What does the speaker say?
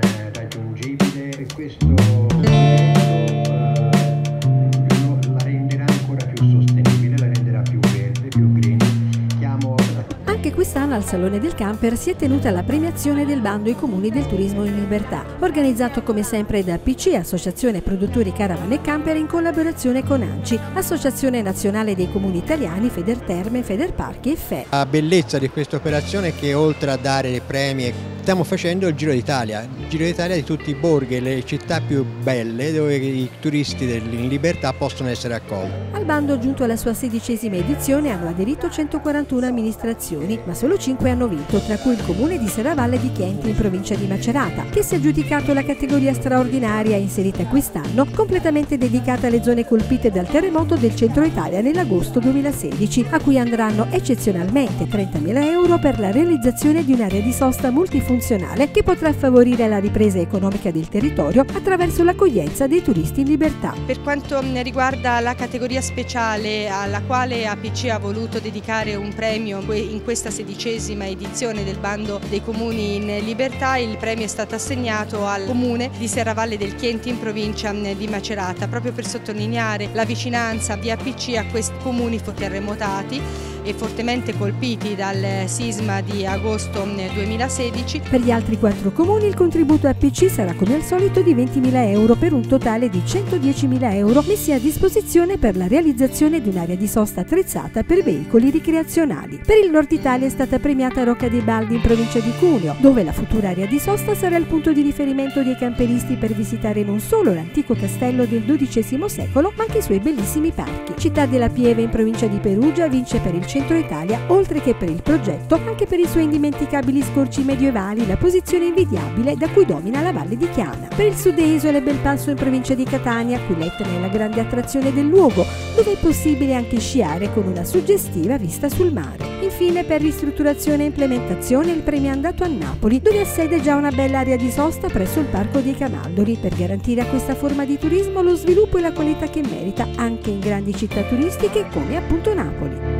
raggiungibile e questo... Anche quest'anno al Salone del Camper si è tenuta la premiazione del bando I Comuni del Turismo in Libertà, organizzato come sempre da PC, Associazione Produttori Caravan e Camper in collaborazione con ANCI, Associazione Nazionale dei Comuni Italiani, Federterme, Federparchi e FE. La bellezza di questa operazione è che oltre a dare premi stiamo facendo il Giro d'Italia, il Giro d'Italia di tutti i borghi e le città più belle dove i turisti in libertà possono essere accolti. Al bando giunto alla sua sedicesima edizione hanno aderito 141 amministrazioni, ma solo 5 hanno vinto, tra cui il comune di Serravalle di Chienti in provincia di Macerata, che si è aggiudicato la categoria straordinaria inserita quest'anno, completamente dedicata alle zone colpite dal terremoto del centro Italia nell'agosto 2016, a cui andranno eccezionalmente 30.000 euro per la realizzazione di un'area di sosta multifunzionale che potrà favorire la ripresa economica del territorio attraverso l'accoglienza dei turisti in libertà. Per quanto riguarda la categoria speciale alla quale APC ha voluto dedicare un premio in questa sedicesima edizione del bando dei comuni in libertà, il premio è stato assegnato al comune di Serravalle del Chienti in provincia di Macerata, proprio per sottolineare la vicinanza di APC a questi comuni terremotati e fortemente colpiti dal sisma di agosto 2016. Per gli altri quattro comuni il contributo APC sarà come al solito di 20.000 euro per un totale di 110.000 euro messi a disposizione per la realizzazione di un'area di sosta attrezzata per veicoli ricreazionali. Per il Nord Italia è stata premiata Rocca dei Baldi in provincia di Cuneo, dove la futura area di sosta sarà il punto di riferimento dei camperisti per visitare non solo l'antico castello del XII secolo, ma anche i suoi bellissimi parchi. Città della Pieve in provincia di Perugia vince per il centro Italia, oltre che per il progetto, anche per i suoi indimenticabili scorci medievali, la posizione invidiabile da cui domina la valle di Chiana. Per il sud Isole Belpasso in provincia di Catania, qui l'Etna è la grande attrazione del luogo, dove è possibile anche sciare con una suggestiva vista sul mare. Infine per ristrutturazione e implementazione il premio è andato a Napoli, dove ha sede già una bella area di sosta presso il Parco dei Camaldoli, per garantire a questa forma di turismo lo sviluppo e la qualità che merita anche in grandi città turistiche come appunto Napoli.